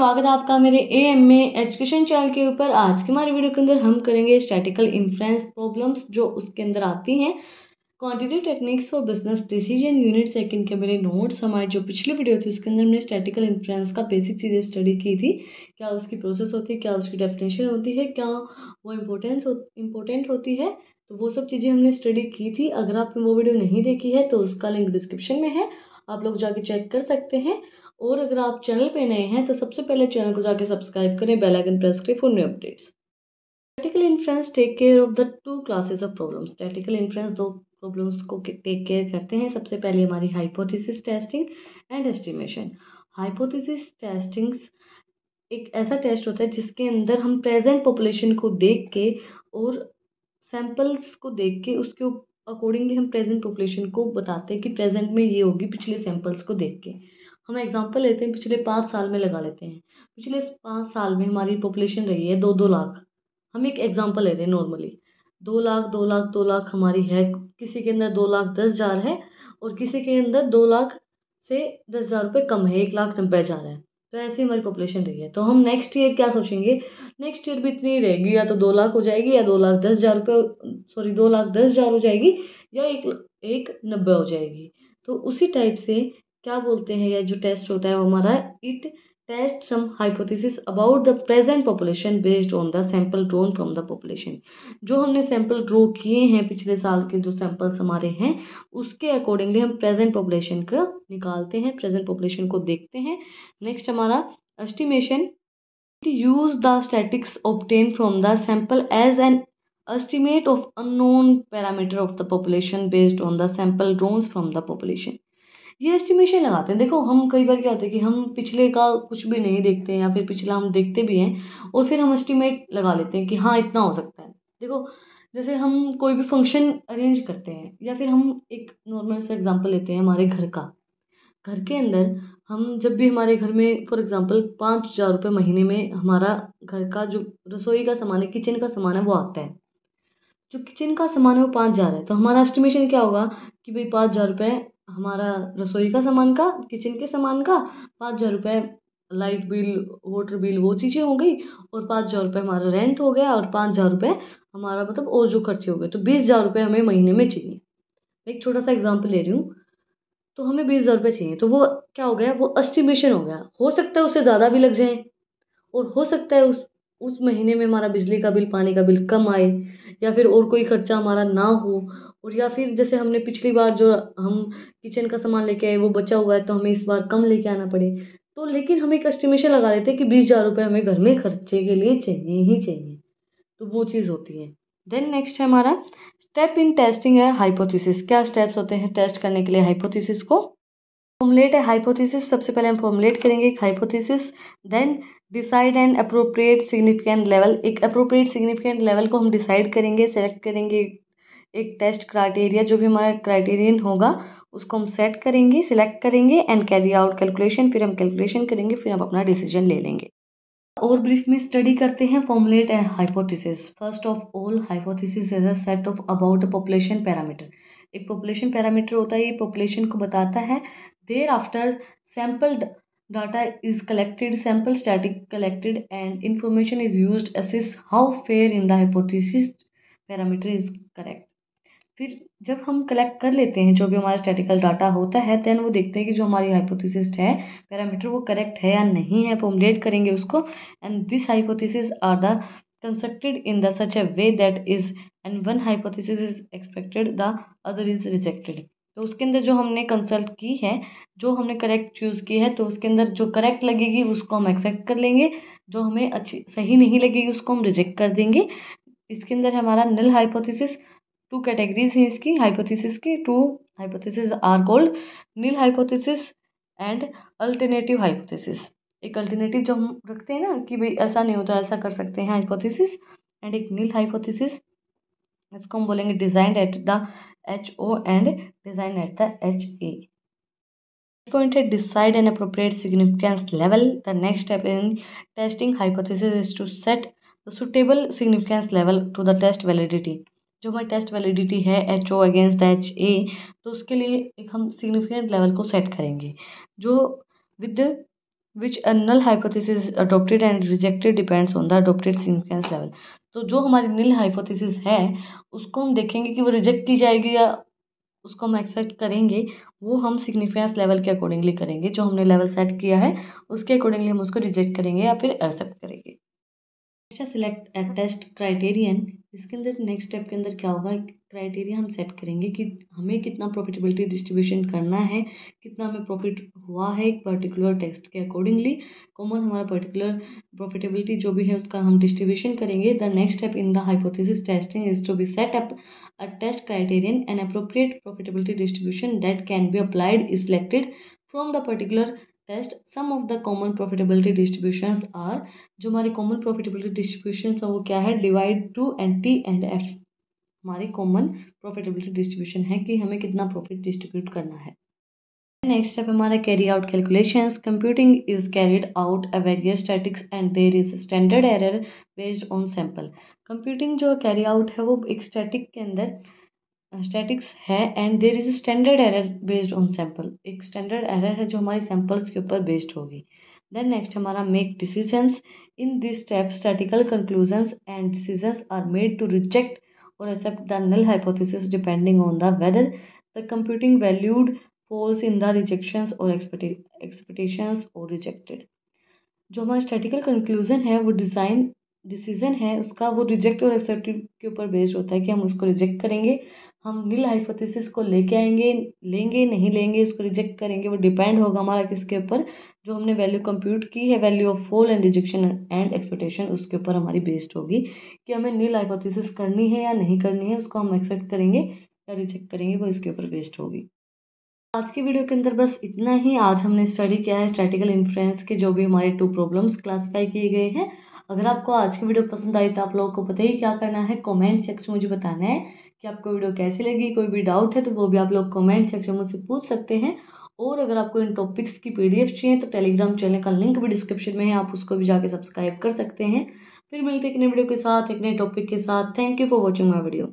स्वागत है आपका मेरे ए एम में एजुकेशन चैनल के ऊपर। आज की हमारी वीडियो के अंदर हम करेंगे स्टैटिकल इन्फ्लुएंस प्रॉब्लम्स जो उसके अंदर आती हैं। Quantity techniques for business decision unit second के मेरे नोट्स हमारी जो पिछली वीडियो थी, उसके अंदर हमने स्टैटिकल इन्फ्लुएंस का बेसिक चीज़ें स्टडी की थी। क्या उसकी प्रोसेस होती है, क्या उसकी डेफिनेशन होती है, क्या वो इम्पोर्टेंस इम्पोर्टेंट होती है तो वो सब चीज़ें हमने स्टडी की थी। अगर आपने वो वीडियो नहीं देखी है तो उसका लिंक डिस्क्रिप्शन में है। आप लोग जाके चेक कर सकते हैं। और अगर आप चैनल पे नए हैं तो सबसे पहले चैनल को जाके सब्सक्राइब करें, बेल आइकन प्रेस करें for new updates statical influence take care of the two classes of problems statical influence दो प्रॉब्लम्स को टेक केयर करते हैं। सबसे पहले हमारी hypothesis testing and estimation hypothesis testings एक ऐसा टेस्ट होता है जिसके अंदर हम प्रेजेंट पॉपुलेशन को देख के और सैंपल्स को देख के उसके अकॉर्डिंगली हम प्रेजेंट पॉपुलेशन को बताते हैं कि प्रेजेंट में ये होगी पिछले सैंपल्स को देख के। हम एग्जांपल लेते हैं, पिछले पाँच साल में लगा लेते हैं। पिछले पाँच साल में हमारी पॉपुलेशन रही है दो दो लाख। हम एक एग्जांपल लेते हैं नॉर्मली दो लाख दो लाख दो लाख हमारी है। किसी के अंदर दो लाख दस हज़ार है और किसी के अंदर दो लाख से दस हज़ार रुपये कम है, एक लाख नब्बे हज़ार है। तो ऐसी हमारी पॉपुलेशन रही है। तो हम नेक्स्ट ईयर क्या सोचेंगे? नेक्स्ट ईयर भी इतनी रहेगी, या तो दो लाख हो जाएगी, या दो लाख दस हज़ार रुपये सॉरी दो लाख दस हज़ार हो जाएगी, या एक एक नब्बे हो जाएगी। तो उसी टाइप से क्या बोलते हैं या जो टेस्ट होता है वो हमारा? It test some hypothesis about the present population based on the sample drawn from the population जो हमने सैंपल ड्रो किए हैं पिछले साल के जो सैंपल्स हमारे हैं, उसके अकॉर्डिंगली हम प्रेजेंट पॉपुलेशन का निकालते हैं प्रेजेंट पॉपुलेशन को देखते हैं। नेक्स्ट हमारा estimation use the statistics obtained from the sample as an estimate of unknown parameter of the population based on the sample drones from the population. ये estimation लगाते हैं। देखो, हम कई बार क्या होता है कि हम पिछले का कुछ भी नहीं देखते हैं या फिर पिछला हम देखते भी हैं और फिर हम एस्टिमेट लगा लेते हैं कि हाँ इतना हो सकता है। देखो, जैसे हम कोई भी फ़ंक्शन अरेंज करते हैं या फिर हम एक नॉर्मल सा एग्जांपल लेते हैं हमारे घर का। घर के अंदर हम जब भी हमारे घर में फॉर एग्जांपल पाँच हज़ार रुपये महीने में हमारा घर का जो रसोई का सामान है किचन का सामान है, वो आता है। जो किचन का सामान है, वो पाँच हज़ार है। तो हमारा एस्टिमेशन क्या होगा कि भाई पाँच हज़ार रुपये हमारा रसोई का सामान का, किचन के सामान का, पाँच हज़ार रुपये लाइट बिल, वाटर बिल, वो चीज़ें हो गई और पाँच हज़ार रुपये हमारा रेंट हो गया और पाँच हज़ार रुपये हमारा मतलब और जो खर्चे हो गए तो बीस हज़ार रुपये हमें महीने में चाहिए। मैं एक छोटा सा एग्ज़ाम्पल ले रही हूँ तो हमें बीस हज़ार रुपये चाहिए तो वो क्या हो गया, वो एस्टिमेशन हो गया, हो सकता है उससे ज़्यादा भी लग जाए और हो सकता है उस उस महीने में हमारा बिजली का बिल, पानी का बिल कम आए या फिर और कोई खर्चा हमारा ना हो और या फिर जैसे हमने पिछली बार जो हम किचन का सामान लेके आए, वो बचा हुआ है तो हमें इस बार कम लेके आना पड़े। तो लेकिन हम एक एस्टिमेशन लगा देते हैं कि बीस हज़ार रुपये हमें घर में खर्चे के लिए चाहिए, ही चाहिए। तो वो चीज़ होती है। देन नेक्स्ट है हमारा स्टेप इन टेस्टिंग है हाइपोथेसिस क्या स्टेप्स होते हैं टेस्ट करने के लिए हाइपोथेसिस को? फॉर्मुलेट है हाइपोथेसिस सबसे पहले हम फॉर्मुलेट करेंगे एक hypothesis then decide an appropriate significant level एक अप्रोप्रिएट सिग्निफिकेंट लेवल को हम डिसाइड करेंगे सेलेक्ट करेंगे एक टेस्ट क्राइटेरिया जो भी हमारा क्राइटेरियन होगा, उसको हम सेट करेंगे सिलेक्ट करेंगे एंड कैरी आउट कैलकुलेशन फिर हम कैलकुलेशन करेंगे, फिर हम अपना डिसीज़न ले लेंगे। और ब्रीफ में स्टडी करते हैं formulate a hypothesis first of all hypothesis is a set of about a population parameter एक पॉपुलेशन पैरामीटर होता है, ये पॉपुलेशन को बताता है। Thereafter sample data is collected sample static collected and information is use assess how fair in the hypothesis parameter is correct. फिर जब हम कलेक्ट कर लेते हैं जो भी हमारा स्टैटिकल डाटा होता है देन वो देखते हैं कि जो हमारी हाइपोथेसिस है पैरामीटर वो करेक्ट है या नहीं है फॉर्मुलेट करेंगे उसको। And this hypothesis are the constructed in the such a way that is and one hypothesis is expected the other is rejected तो उसके अंदर जो हमने कंसल्ट की है, जो हमने करेक्ट चूज़ की है तो उसके अंदर जो करेक्ट लगेगी उसको हम एक्सेप्ट कर लेंगे। जो हमें अच्छी, सही नहीं लगेगी उसको हम रिजेक्ट कर देंगे। इसके अंदर हमारा नल हाइपोथेसिस टू कैटेगरीज हैं इसकी हाइपोथेसिस की two hypothesis are called null hypothesis and alternative hypothesis एक अल्टरनेटिव जो हम रखते हैं ना कि भाई ऐसा नहीं होता, ऐसा कर सकते हैं हाइपोथेसिस एंड एक नील हाइपोथेसिस इसको हम बोलेंगे designed at the H O and design at the H A point है, decide an appropriate significance level. The next step in testing hypothesis is to set the suitable significance level to the test validity. जो हमारी test validity है H O against H A तो उसके लिए एक हम significant level को set करेंगे, जो with which a null hypothesis adopted and rejected depends on the adopted significance level तो जो हमारी नील हाइपोथेसिस है, उसको हम देखेंगे कि वो रिजेक्ट की जाएगी या उसको हम एक्सेप्ट करेंगे, वो हम सिग्निफिकेंस लेवल के अकॉर्डिंगली करेंगे, जो हमने लेवल सेट किया है, उसके अकॉर्डिंगली हम उसको रिजेक्ट करेंगे या फिर एक्सेप्ट करेंगे। सिलेक्ट टेस्ट क्राइटेरियन इसके अंदर नेक्स्ट स्टेप के अंदर क्या होगा? क्राइटेरिया हम सेट करेंगे कि हमें कितना प्रॉफिटेबिलिटी डिस्ट्रीब्यूशन करना है, कितना हमें प्रॉफिट हुआ है एक पर्टिकुलर टेक्स्ट के अकॉर्डिंगली कॉमन हमारा पर्टिकुलर प्रॉफिटेबिलिटी जो भी है उसका हम डिस्ट्रीब्यूशन करेंगे. The next step in the hypothesis testing is to be set up a test criterion and appropriate profitability distribution that can be applied is selected from the particular test, some of the common profitability distributions are, जो हमारी common profitability distributions है, वो क्या है? Divide two and T and F हमारी common profitability distribution है कि हमें कितना प्रॉफिट डिस्ट्रीब्यूट करना है। नेक्स्ट स्टेप हमारा carry out calculations computing is carried out a various statics and there is standard error based on sample computing जो carry out है, वो एक स्टैटिक के अंदर स्टैटिक्स है and there is standard error based on sample एक standard error है जो हमारी सैंपल्स के ऊपर बेस्ड होगी। देन नेक्स्ट हमारा make decisions in this step statical conclusions and decisions are made to reject or accept the null hypothesis depending on the whether the computing valued falls in the rejections or expectations or rejected. जो हमारा statistical conclusion है, वो design decision है, उसका वो reject और accept के ऊपर बेस्ड होता है कि हम उसको रिजेक्ट करेंगे हम नील हाइपोथेसिस को लेके आएँगे, लेंगे, नहीं लेंगे, उसको रिजेक्ट करेंगे, वो डिपेंड होगा हमारा किसके ऊपर? जो हमने वैल्यू कंप्यूट की है value of fall and rejection and expectation उसके ऊपर हमारी बेस्ड होगी कि हमें नील हाइपोथेसिस करनी है या नहीं करनी है, उसको हम एक्सेप्ट करेंगे या रिजेक्ट करेंगे, वो इसके ऊपर बेस्ड होगी। आज की वीडियो के अंदर बस इतना ही। आज हमने स्टडी किया है स्टैटिकल इन्फ्लुएंस के, जो भी हमारे टू प्रॉब्लम्स क्लासीफाई किए गए हैं। अगर आपको आज की वीडियो पसंद आई तो आप लोगों को पता ही क्या करना है। कमेंट सेक्शन में मुझे बताना है कि आपको वीडियो कैसी लगी। कोई भी डाउट है तो वो भी आप लोग कमेंट सेक्शन में मुझसे पूछ सकते हैं। और अगर आपको इन टॉपिक्स की पीडीएफ चाहिए तो टेलीग्राम चैनल का लिंक भी डिस्क्रिप्शन में है, आप उसको भी जाके सब्सक्राइब कर सकते हैं। फिर मिलते हैं एक नए वीडियो के साथ, एक नए टॉपिक के साथ। Thank you for watching my video